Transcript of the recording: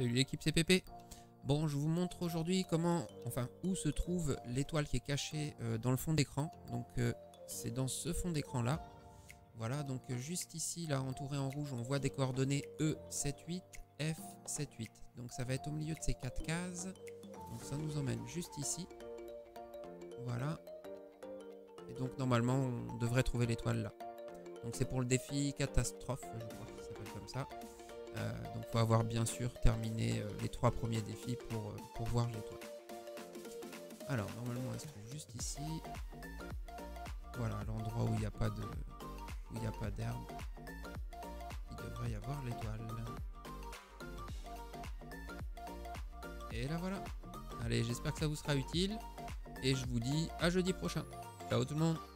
Salut l'équipe CPP Bon, je vous montre aujourd'hui comment, enfin, où se trouve l'étoile qui est cachée euh, dans le fond d'écran. Donc, euh, c'est dans ce fond d'écran là. Voilà, donc euh, juste ici, là, entouré en rouge, on voit des coordonnées E78, F78. Donc, ça va être au milieu de ces quatre cases. Donc, ça nous emmène juste ici. Voilà. Et donc, normalement, on devrait trouver l'étoile là. Donc, c'est pour le défi catastrophe, je crois qu'il s'appelle comme ça. Euh, donc faut avoir bien sûr terminé euh, les trois premiers défis pour, euh, pour voir l'étoile. Alors normalement elle se trouve juste ici. Voilà l'endroit où il n'y a pas de où il n'y a pas d'herbe. Il devrait y avoir l'étoile. Et là voilà. Allez j'espère que ça vous sera utile. Et je vous dis à jeudi prochain. Ciao tout le monde